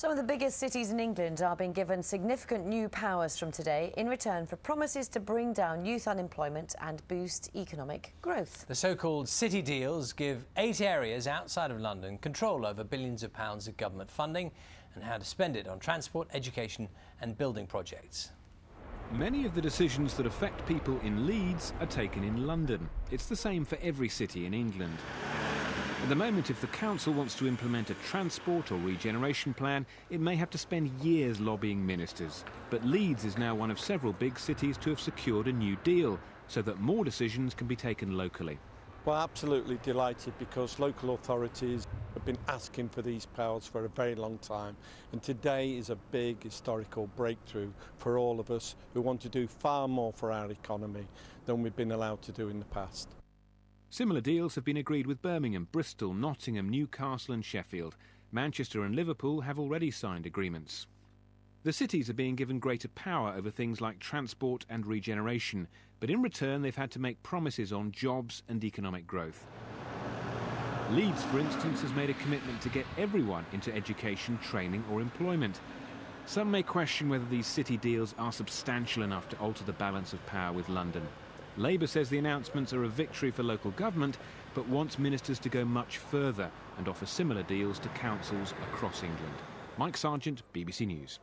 Some of the biggest cities in England are being given significant new powers from today in return for promises to bring down youth unemployment and boost economic growth. The so-called city deals give eight areas outside of London control over billions of pounds of government funding and how to spend it on transport, education and building projects. Many of the decisions that affect people in Leeds are taken in London. It's the same for every city in England. At the moment, if the council wants to implement a transport or regeneration plan, it may have to spend years lobbying ministers. But Leeds is now one of several big cities to have secured a new deal, so that more decisions can be taken locally. Well, absolutely delighted because local authorities have been asking for these powers for a very long time. And today is a big historical breakthrough for all of us who want to do far more for our economy than we've been allowed to do in the past. Similar deals have been agreed with Birmingham, Bristol, Nottingham, Newcastle and Sheffield. Manchester and Liverpool have already signed agreements. The cities are being given greater power over things like transport and regeneration, but in return they've had to make promises on jobs and economic growth. Leeds, for instance, has made a commitment to get everyone into education, training or employment. Some may question whether these city deals are substantial enough to alter the balance of power with London. Labour says the announcements are a victory for local government, but wants ministers to go much further and offer similar deals to councils across England. Mike Sergeant, BBC News.